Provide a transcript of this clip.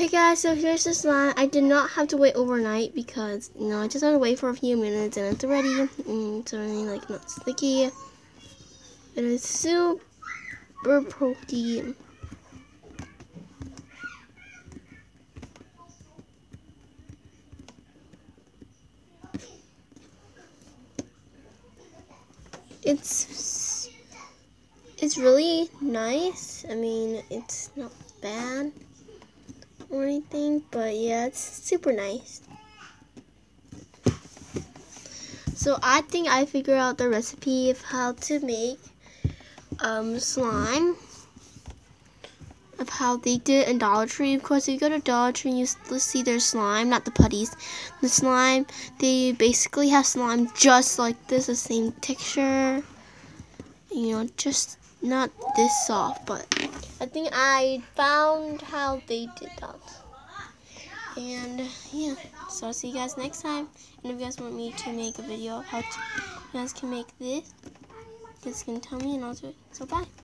Hey guys, so here's the slime. I did not have to wait overnight because, you know, I just had to wait for a few minutes and it's ready. And it's already like not sticky. It is super protein. It's it's really nice. I mean, it's not bad or anything, but yeah, it's super nice. So I think I figured out the recipe of how to make um, slime. Of how they did in Dollar Tree. Of course, if you go to Dollar Tree, you see their slime, not the putties. The slime, they basically have slime just like this, the same texture. You know, just not this soft, but I think I found how they did that. And yeah, so I'll see you guys next time. And if you guys want me to make a video how to, you guys can make this, guys can tell me and I'll do it. So bye.